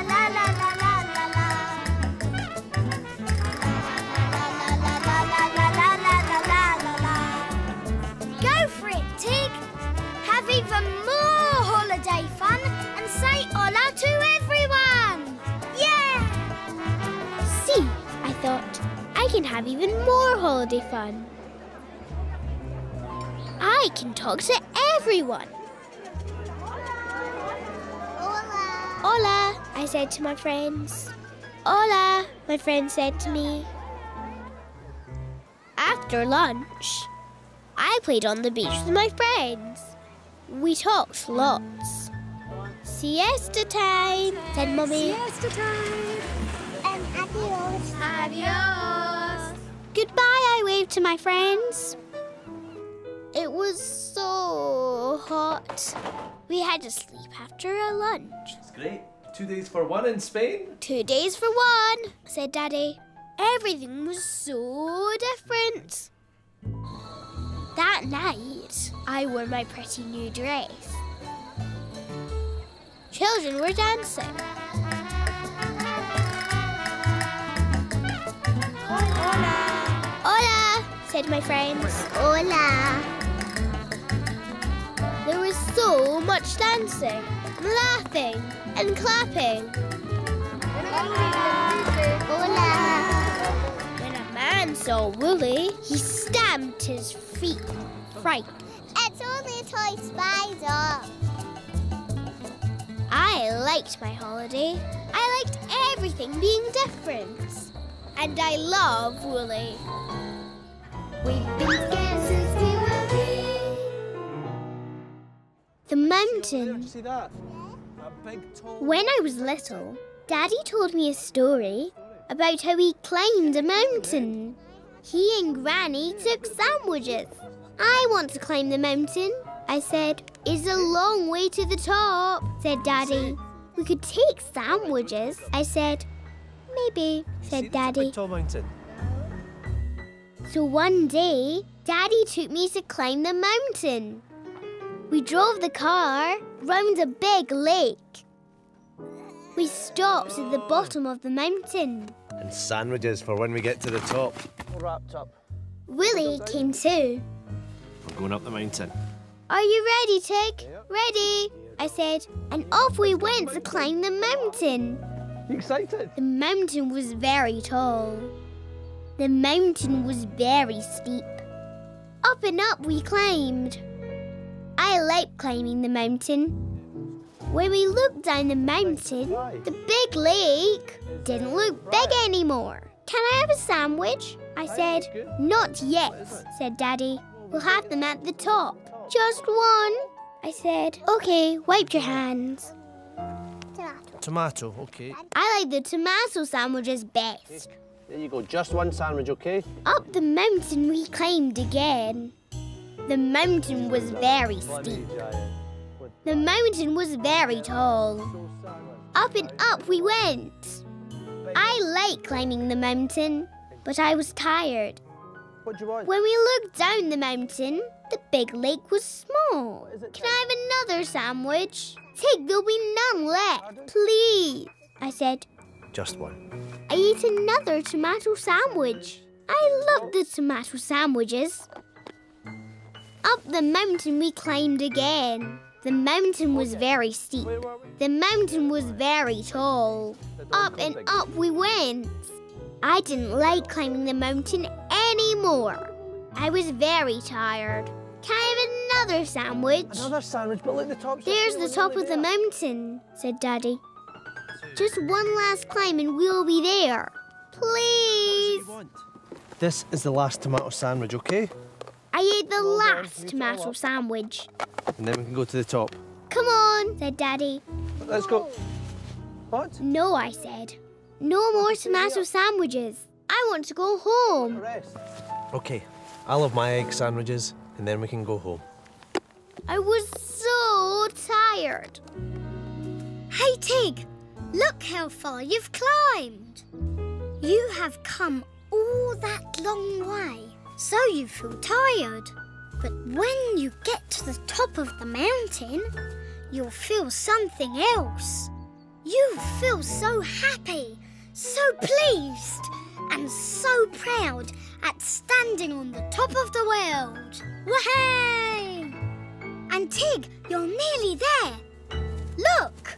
can have even more holiday fun. I can talk to everyone. Hola, Hola, I said to my friends. Hola, my friend said to me. After lunch, I played on the beach with my friends. We talked lots. Siesta time, said Mummy. Siesta time. And adios. Adios. Goodbye, I waved to my friends. It was so hot. We had to sleep after our lunch. It's great. Two days for one in Spain. Two days for one, said Daddy. Everything was so different. That night, I wore my pretty new dress. Children were dancing. Hola, said my friends. Hola. There was so much dancing, laughing, and clapping. Hola. When a man saw Woolly, he stamped his feet. Fright. It's only a toy spider. I liked my holiday. I liked everything being different. And I love Woolly. We've been scared since we were wee. The mountain. See that? A big tall. When I was little, Daddy told me a story about how he climbed a mountain. He and Granny took sandwiches. I want to climb the mountain, I said. It's a long way to the top, said Daddy. We could take sandwiches, I said. Maybe, said the Daddy. Big tall mountain. So one day, Daddy took me to climb the mountain. We drove the car round a big lake. We stopped at the bottom of the mountain. And sandwiches for when we get to the top. All wrapped up. Woolly came too. We're going up the mountain. Are you ready, Tig? Ready, I said, and off we went to climb the mountain. You excited? The mountain was very tall. The mountain was very steep. Up and up we climbed. I like climbing the mountain. When we looked down the mountain, the big lake didn't look big anymore. Can I have a sandwich? I said. Not yet, said Daddy. We'll have them at the top. Just one, I said. Okay, wipe your hands. Tomato, okay. I like the tomato sandwiches best. There you go, just one sandwich, okay? Up the mountain we climbed again. The mountain was very steep. The mountain was very tall. Up and up we went. I like climbing the mountain, but I was tired. What do you want? When we looked down the mountain, the big lake was small. Can I have another sandwich? Tig, there'll be none left. Please, I said. Just one. I ate another tomato sandwich. I love the tomato sandwiches. Up the mountain we climbed again. The mountain was very steep. The mountain was very tall. Up and up we went. I didn't like climbing the mountain anymore. I was very tired. Can I have another sandwich? Another sandwich, but look, the top's There's the top of the mountain, said Daddy. Just one last climb and we'll be there. Please. This is the last tomato sandwich, okay? I ate the last tomato sandwich. And then we can go to the top. Come on, said Daddy. Let's go. What? No, I said. No more tomato sandwiches. I want to go home. Okay, I'll have my egg sandwiches, and then we can go home. I was so tired. Hey, Tig, look how far you've climbed. You have come all that long way, so you feel tired. But when you get to the top of the mountain, you'll feel something else. You feel so happy, so pleased, and so proud at standing on the top of the world. Wahey! And Tig, you're nearly there. Look!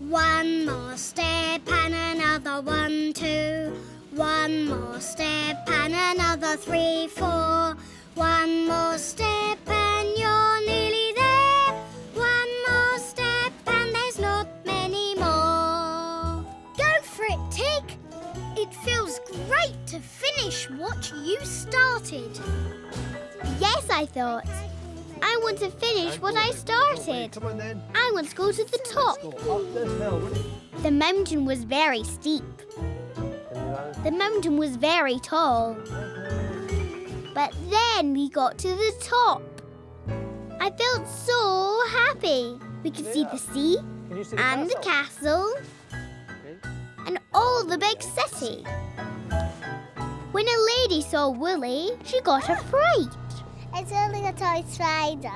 One more step and another one, two. One more step and another three, four. One more step and you're nearly there. One more step and there's not many more. Go for it, Tig. It feels great to finish what you started. Yes, I thought. I want to finish what I started. Come on then. I want to go to the top. Up this hill. The mountain was very steep. The mountain was very tall. But then we got to the top. I felt so happy. We could see the sea see the and the castle and all the big city. When a lady saw Woolly, she got a fright. It's only a toy spider.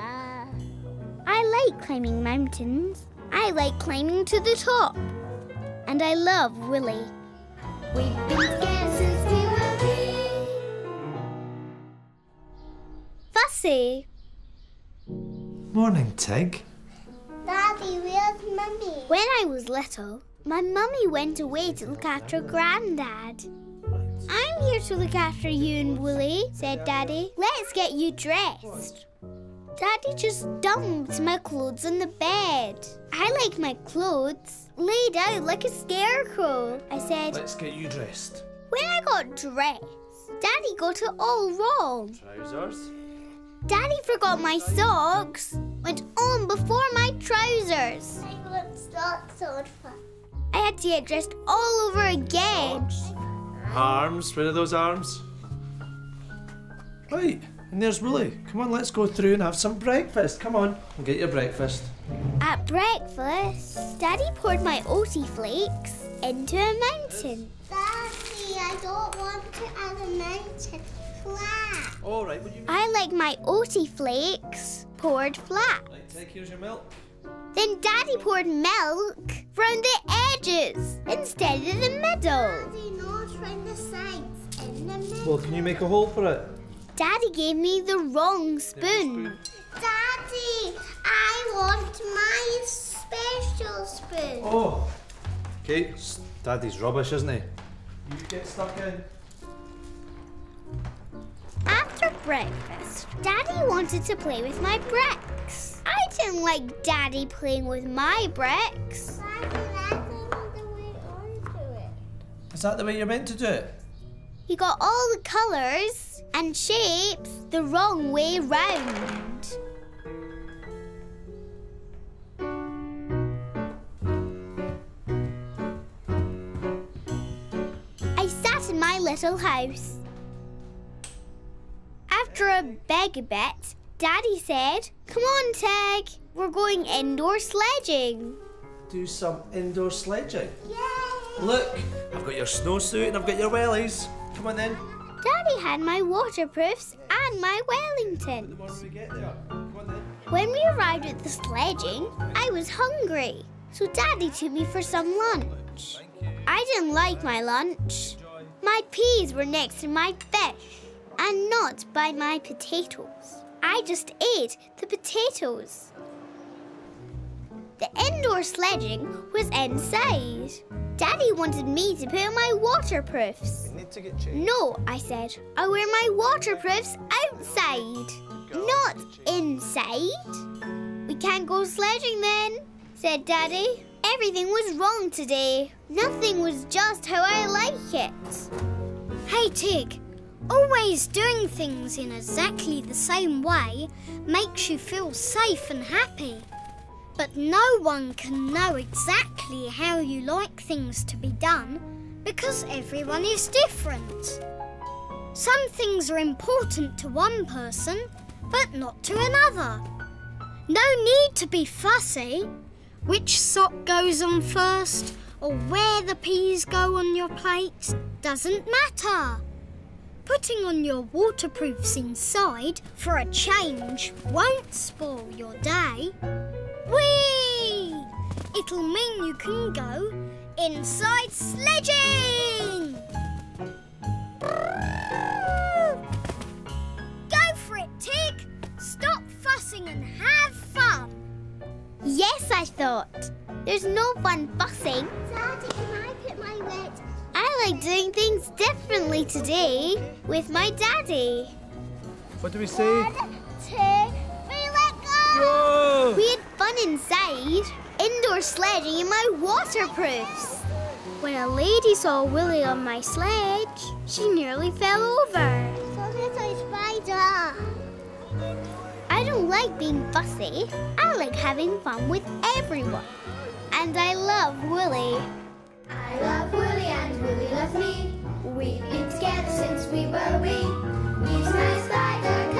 I like climbing mountains. I like climbing to the top. And I love Woolly. We've been scared since we were wee. Fussy. Morning, Tig. Daddy, where's Mummy? When I was little, my mummy went away to look after Grandad. I'm I'm here to look after you and Woolly, said Daddy. Let's get you dressed. Daddy just dumped my clothes on the bed. I like my clothes laid out like a scarecrow. I said, Let's get you dressed. when I got dressed, Daddy got it all wrong. Trousers. Daddy forgot my socks. Went on before my trousers. I want socks on first. I had to get dressed all over again. Arms. Where are those arms? Right. And there's Woolly. Come on, let's go through and have some breakfast. Come on. We'll get your breakfast. At breakfast, Daddy poured my Oaty flakes into a mountain. Daddy, I don't want to add a mountain flat. All right, will you... I like my Oaty flakes poured flat. Right, take here's your milk. Then Daddy poured milk from the edges instead of the middle. Daddy, not from the sides, in the middle. Well, can you make a hole for it? Daddy gave me the wrong spoon. Daddy, I want my special spoon. Oh. Okay, Daddy's rubbish, isn't he? You get stuck in. After breakfast, Daddy wanted to play with my bricks. I didn't like Daddy playing with my bricks. Daddy, that's not the way I do it. Is that the way you're meant to do it? He got all the colours and shapes the wrong way round. I sat in my little house. After a big bit, Daddy said, Come on, Tig, we're going indoor sledging. Do some indoor sledging. Look, I've got your snowsuit and I've got your wellies. Come on then. Daddy had my waterproofs and my Wellington. Once we get there. Come on then. When we arrived at the sledging, I was hungry, so Daddy took me for some lunch. I didn't like my lunch. My peas were next to my fish and not by my potatoes. I just ate the potatoes. The indoor sledging was inside. Daddy wanted me to put on my waterproofs. We need to get changed. No, I said. I wear my waterproofs outside, not inside. We can't go sledging then, said Daddy. Everything was wrong today. Nothing was just how I like it. Hey, Tig. Always doing things in exactly the same way makes you feel safe and happy. But no one can know exactly how you like things to be done because everyone is different. Some things are important to one person, but not to another. No need to be fussy. Which sock goes on first or where the peas go on your plate doesn't matter. Putting on your waterproofs inside for a change won't spoil your day. Whee! It'll mean you can go inside sledging! Go for it, Tig! Stop fussing and have fun! Yes, I thought. There's no fun fussing. Daddy, can I put my red? I like doing things differently today with my daddy. What do we say? Two, three, yeah. We had fun inside, indoor sledging in my waterproofs. When a lady saw Woolly on my sledge, she nearly fell over. I don't like being fussy. I like having fun with everyone. And I love Woolly. I love Woolly and Woolly loves me. We've been together since we were wee. He's my spider.